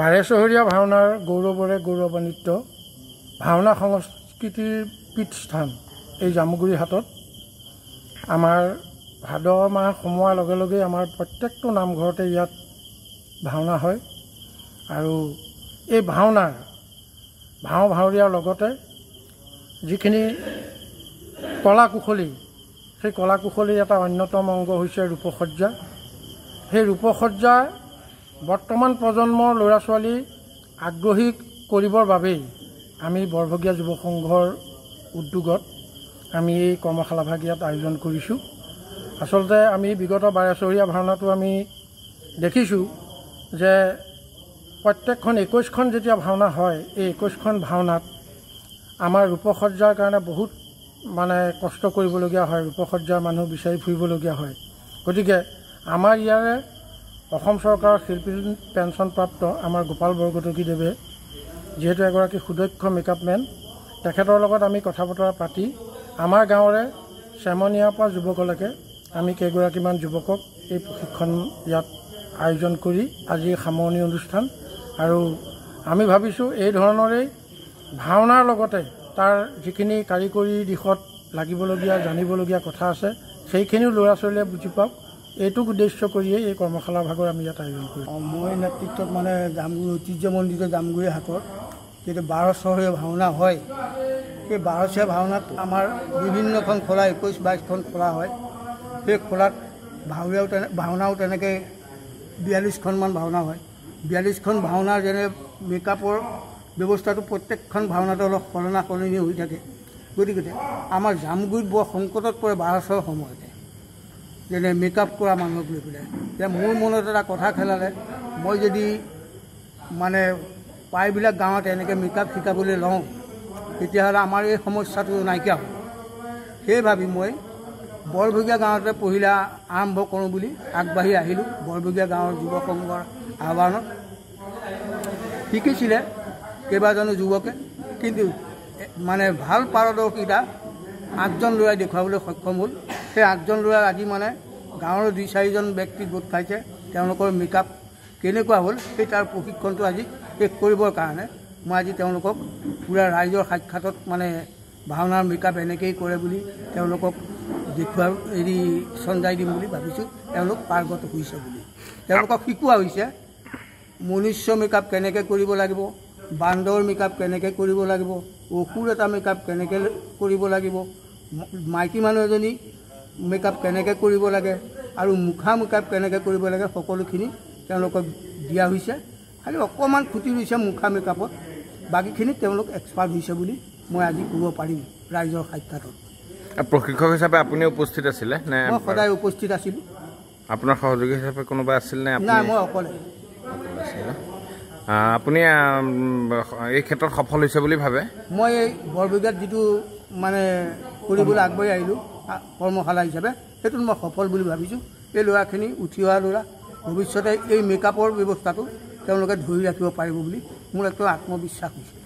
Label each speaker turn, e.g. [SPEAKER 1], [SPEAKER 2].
[SPEAKER 1] বাৰেচহৰীয়া ভাওনাৰ গৌৰৱৰে গৌৰৱান্বিত ভাওনা সংস্কৃতিৰ পীঠস্থান এই জামুগুৰি হাটত। আমাৰ ভাদ মাহ সোমোৱাৰ লগে লগেই আমাৰ প্ৰত্যেকটো নামঘৰতে ইয়াত ভাওনা হয়। আৰু এই ভাওনাৰ ভাও ভাৱৰীয়াৰ লগতে যিখিনি কলা কুশলী সেই কলা কুশলীৰ এটা অন্যতম অংগ হৈছে ৰূপসজ্জা। সেই ৰূপসজ্জা বৰ্তমান প্ৰজন্মৰ ল'ৰা ছোৱালী আগ্ৰহী কৰিবৰ বাবেই আমি বৰভগীয়া যুৱ সংঘৰ উদ্যোগত আমি এই কৰ্মশালাভাগ ইয়াত আয়োজন কৰিছোঁ। আচলতে আমি বিগত বাৰেচহৰীয়া ভাওনাটো আমি দেখিছোঁ যে প্ৰত্যেকখন একৈছখন যেতিয়া ভাওনা হয় এই একৈছখন ভাওনাত আমাৰ ৰূপসজ্জাৰ কাৰণে বহুত মানে কষ্ট কৰিবলগীয়া হয় ৰূপসজ্জাৰ মানুহ বিচাৰি ফুৰিবলগীয়া হয়। গতিকে আমাৰ ইয়াৰে অসম চৰকাৰৰ শিল্পী পেঞ্চনপ্ৰাপ্ত আমাৰ গোপাল বৰকটকীদেৱে যিহেতু এগৰাকী সুদক্ষ মেকআপ মেন তেখেতৰ লগত আমি কথা বতৰা পাতি আমাৰ গাঁৱৰে চেমনীয়াৰ পৰা যুৱকলৈকে আমি কেইগৰাকীমান যুৱকক এই প্ৰশিক্ষণ ইয়াত আয়োজন কৰি আজিৰ সামৰণি অনুষ্ঠান আৰু আমি ভাবিছোঁ এই ধৰণৰেই ভাওনাৰ লগতে তাৰ যিখিনি কাৰিকৰী দিশত লাগিবলগীয়া জানিবলগীয়া কথা আছে সেইখিনিও ল'ৰা ছোৱালীয়ে বুজি পাওক। এইটোক উদ্দেশ্য কৰিয়েই এই কৰ্মশালা ভাগৰ আমি ইয়াত আয়োজন কৰিছোঁ।
[SPEAKER 2] অঁ, মই নেতৃত্বত মানে জামগুৰি ঐতিহ্যমণ্ডিত জামগুৰি হাটত যেতিয়া বাৰচহৰীয়া ভাওনা হয় সেই বাৰচহীয়া ভাওনাত আমাৰ বিভিন্নখন খোলা একৈছ বাইছখন খোলা হয়। সেই খোলাত ভাওৰীয়াও তেনে ভাওনাও তেনেকৈ বিয়াল্লিছখনমান ভাওনা হয়। বিয়াল্লিছখন ভাওনাৰ যেনে মেকআপৰ ব্যৱস্থাটো প্ৰত্যেকখন ভাওনাতে অলপ সলনা সলনি হৈ থাকে। গতিকে আমাৰ জামগুৰিত বৰ সংকটত পৰে বাৰচৰ সময়তে। যেনে মেকআপ কৰা মানুহক লৈ পেলাই। এতিয়া মোৰ মনত এটা কথা খেলালে মই যদি মানে প্ৰায়বিলাক গাঁৱত এনেকৈ মেকআপ শিকাবলৈ লওঁ তেতিয়াহ'লে আমাৰ এই সমস্যাটো নাইকিয়া হ'ব। সেই ভাবি মই বৰভগীয়া গাঁৱতে পহিলা আৰম্ভ কৰোঁ বুলি আগবাঢ়ি আহিলোঁ। বৰভগীয়া গাঁৱৰ যুৱ সংঘৰ আহ্বানত। শিকিছিলে কেইবাজনো যুৱকে কিন্তু মানে ভাল পাৰদৰ্শিতা আঠজন ল'ৰাই দেখুৱাবলৈ সক্ষম হ'ল। সেই আঠজন ল'ৰাই আজি মানে গাঁৱৰ দুই চাৰিজন ব্যক্তি গোট খাইছে। তেওঁলোকৰ মেকআপ কেনেকুৱা হ'ল সেই তাৰ প্ৰশিক্ষণটো আজি শেষ কৰিবৰ কাৰণে মই আজি তেওঁলোকক পূৰা ৰাইজৰ সাক্ষাতত মানে ভাওনাৰ মেকআপ এনেকৈয়ে কৰে বুলি তেওঁলোকক দেখুওৱাৰ হেৰি চঞ্জাই দিম বুলি ভাবিছোঁ। তেওঁলোক পাৰ্গত হৈছে বুলি। তেওঁলোকক শিকোৱা হৈছে মনুষ্য মেকআপ কেনেকৈ কৰিব লাগিব বান্দৰ মেকআপ কেনেকৈ কৰিব লাগিব অসুৰ এটা মেকআপ কেনেকৈ কৰিব লাগিব মাইকী মানুহ এজনী মেকআপ কেনেকৈ কৰিব লাগে আৰু মুখা মেকআপ কেনেকৈ কৰিব লাগে সকলোখিনি তেওঁলোকক দিয়া হৈছে। খালি অকণমান খুটি হৈছে মুখা মেকআপত বাকীখিনি তেওঁলোক এক্সপাৰ্ট হৈছে বুলি মই আজি ক'ব পাৰিম ৰাইজৰ সাক্ষাতত।
[SPEAKER 3] প্ৰশিক্ষক হিচাপে আপুনি উপস্থিত আছিলে নে?
[SPEAKER 2] মই সদায় উপস্থিত আছিলোঁ।
[SPEAKER 3] আপোনাৰ সহযোগী হিচাপে কোনোবা আছিল নে
[SPEAKER 2] নাই মই অকলে।
[SPEAKER 3] আপুনি এই ক্ষেত্ৰত সফল হৈছে বুলি ভাবে?
[SPEAKER 2] মই এই বৰবিঘাত যিটো মানে কৰিবলৈ আগবাঢ়ি আহিলোঁ কৰ্মশালা হিচাপে সেইটোত মই সফল বুলি ভাবিছোঁ। এই ল'ৰাখিনি উঠি অহা ল'ৰা ভৱিষ্যতে এই মেকআপৰ ব্যৱস্থাটো তেওঁলোকে ধৰি ৰাখিব পাৰিব বুলি মোৰ একদম আত্মবিশ্বাস হৈছে।